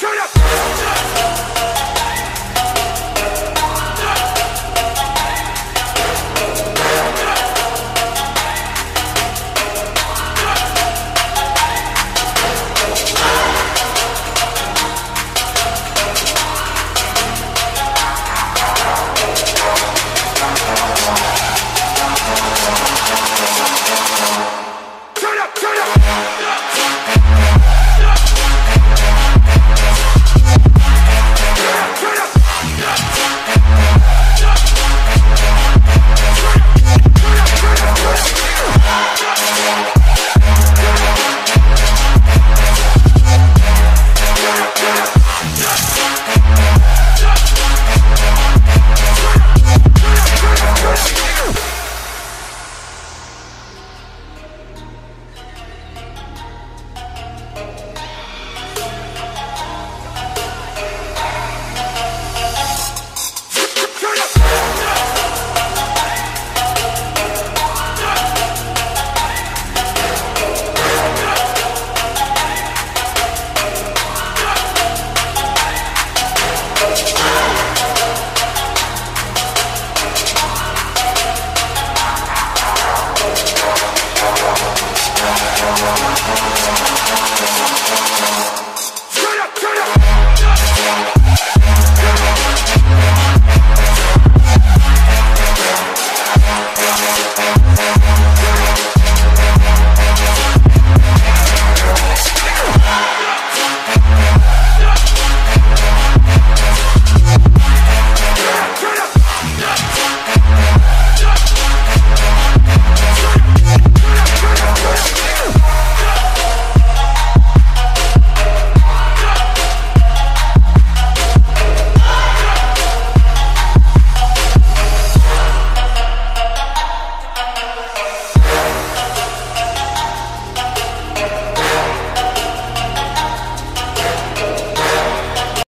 Shut up! Thank you.